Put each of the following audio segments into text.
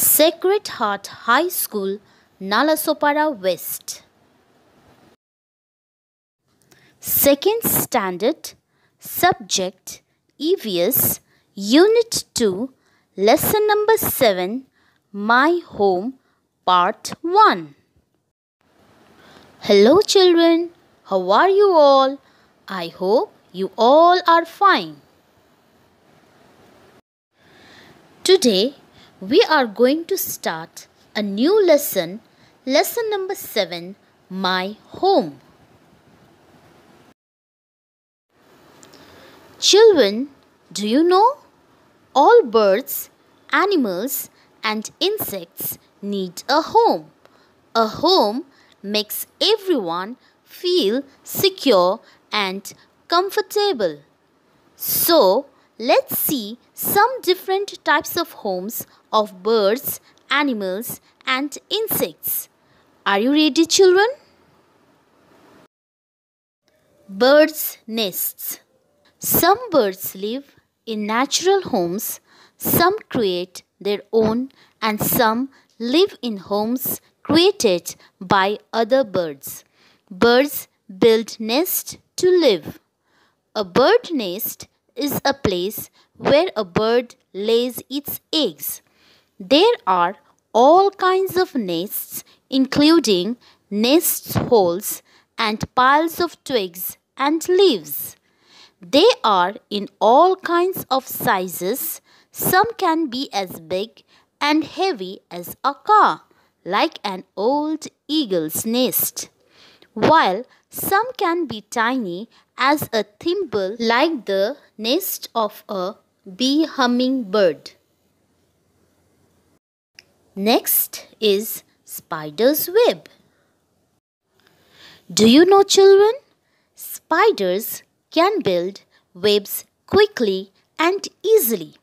Sacred Heart High School, Nalasopara West. Second Standard, Subject EVS, Unit 2, Lesson number 7, My Home, Part 1. Hello, children. How are you all? I hope you all are fine. Today, we are going to start a new lesson, lesson number 7, My Home. Children, do you know? All birds, animals, and insects need a home. A home makes everyone feel secure and comfortable. So, let's see some different types of homes of birds, animals, and insects. Are you ready, children? Birds' nests. Some birds live in natural homes, some create their own, and some live in homes created by other birds. Birds build nests to live. A bird nest is a place where a bird lays its eggs. There are all kinds of nests, including nest holes and piles of twigs and leaves. They are in all kinds of sizes. Some can be as big and heavy as a car, like an old eagle's nest, while some can be tiny as a thimble, like the nest of a bee hummingbird. Next is spider's web. Do you know children? Spiders can build webs quickly and easily.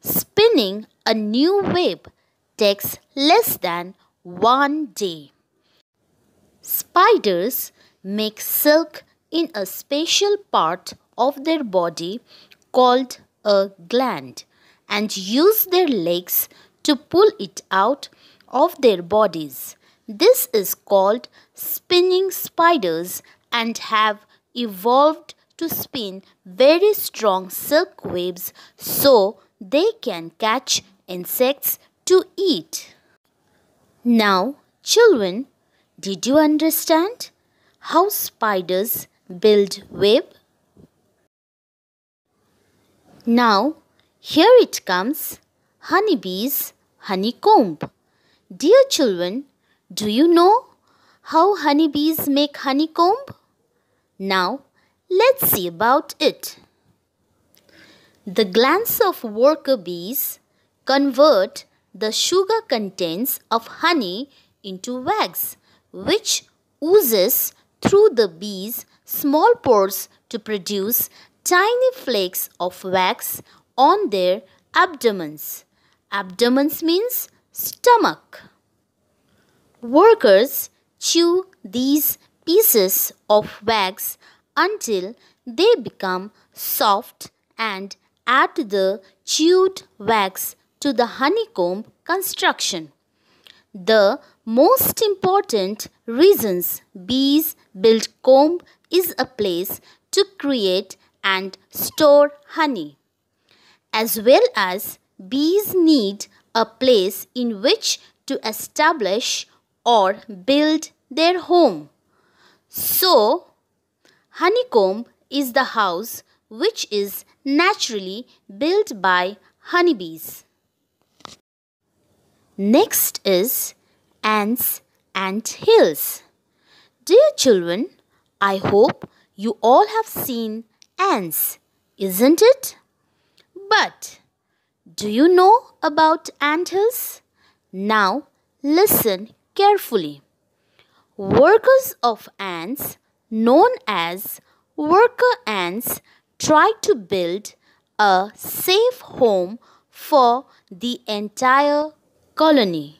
Spinning a new web takes less than one day. Spiders make silk in a special part of their body called a gland and use their legs to pull it out of their bodies. This is called spinning spiders and have evolved to spin very strong silk webs so they can catch insects to eat. Now, children, did you understand how spiders build web? Now, here it comes honeybees honeycomb. Dear children, do you know how honeybees make honeycomb? Now, let's see about it. The glands of worker bees convert the sugar contents of honey into wax, which oozes through the bees' small pores to produce tiny flakes of wax on their abdomens. Abdomens means stomach. Workers chew these pieces of wax until they become soft and add the chewed wax to the honeycomb construction. The most important reasons bees build comb is a place to create and store honey, as well as bees need a place in which to establish or build their home. So, honeycomb is the house which is naturally built by honeybees. Next is ants and hills. Dear children, I hope you all have seen ants, isn't it? But do you know about anthills? Now listen carefully. Workers of ants, known as worker ants, try to build a safe home for the entire colony.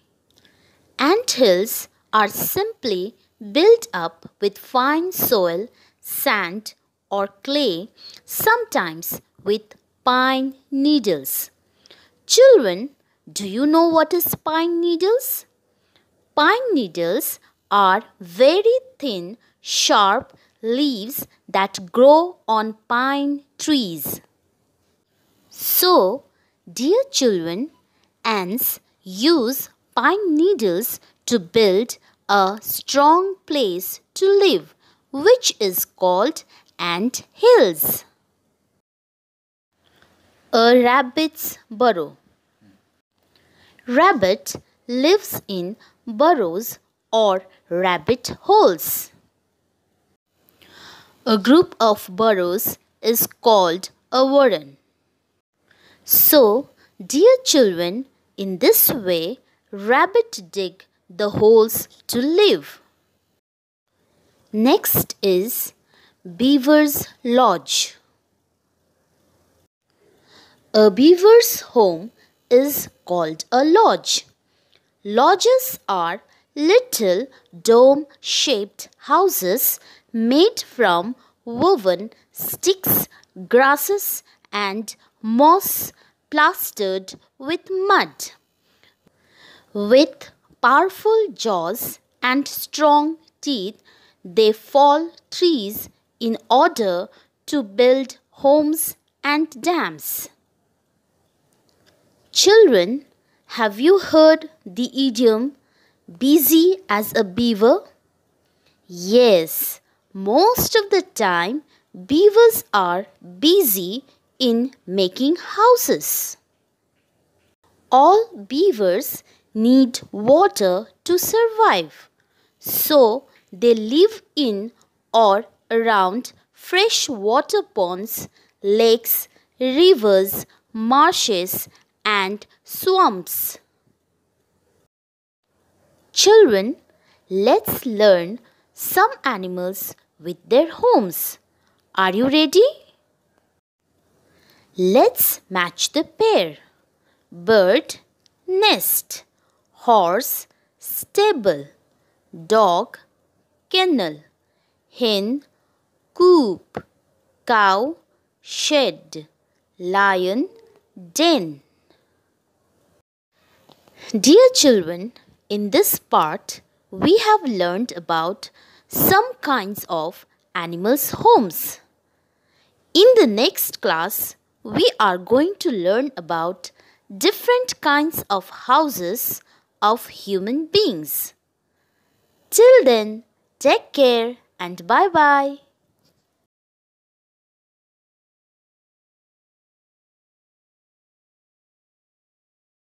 Anthills are simply built up with fine soil, sand, or clay, sometimes with pine needles. Children, Do you know what is pine needles? Pine needles are very thin, sharp leaves that grow on pine trees. So, dear children, ants use pine needles to build a strong place to live, which is called ant hills. A rabbit's burrow. Rabbit lives in burrows or rabbit holes. A group of burrows is called a warren. So, dear children, in this way, rabbit dig the holes to live. Next is Beaver's Lodge. A beaver's home is called a lodge. Lodges are little dome shaped houses made from woven sticks, grasses, and moss plastered with mud. With powerful jaws and strong teeth, they fall trees in order to build homes and dams. Children, have you heard the idiom busy as a beaver? Yes, most of the time beavers are busy in making houses. All beavers need water to survive. So they live in or around fresh water ponds, lakes, rivers, marshes, and swamps. Children, let's learn some animals with their homes. Are you ready? Let's match the pair. Bird, nest horse, stable, dog, kennel, hen, coop, cow, shed, lion, den. Dear children, in this part, we have learned about some kinds of animals' homes. In the next class, we are going to learn about different kinds of houses of human beings. Till then, take care and bye bye.